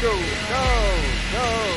go, go, go,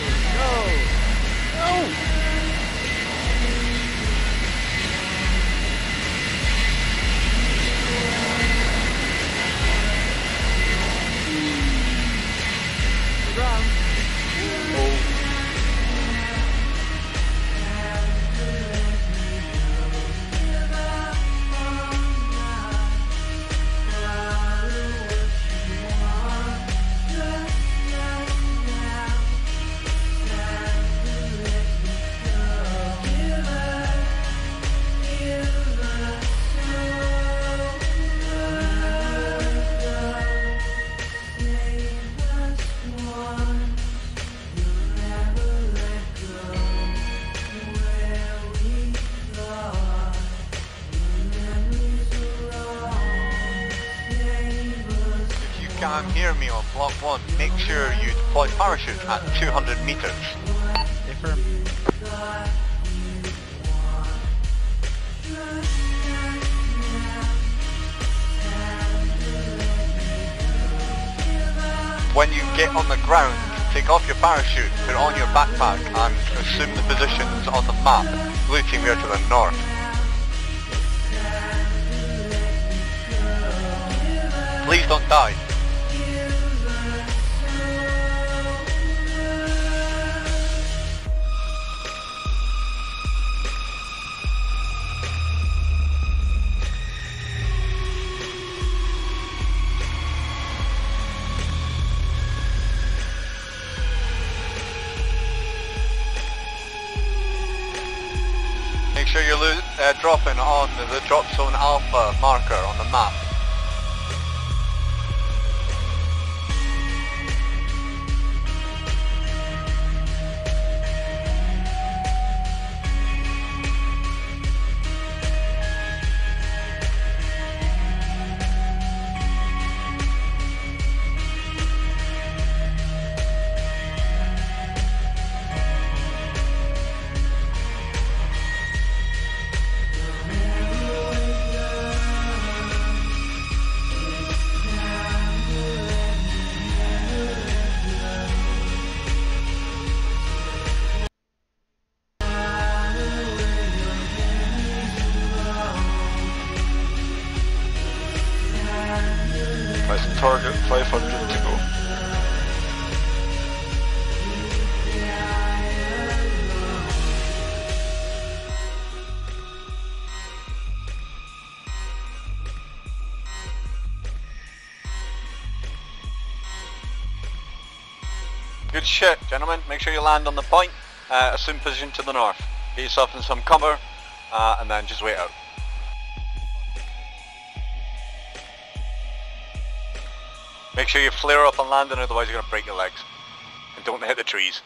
Can hear me on block one, make sure you deploy parachute at 200 meters. When you get on the ground, take off your parachute, put on your backpack and assume the positions on the map, looking there to the north. Please don't die. Uh, dropping on the drop zone alpha marker on the map. Target, 500 to go. Good shit, gentlemen. Make sure you land on the point. Uh, assume position to the north. Get yourself in some cover, uh, and then just wait out. Make sure you flare up on landing, otherwise you're going to break your legs. And don't hit the trees.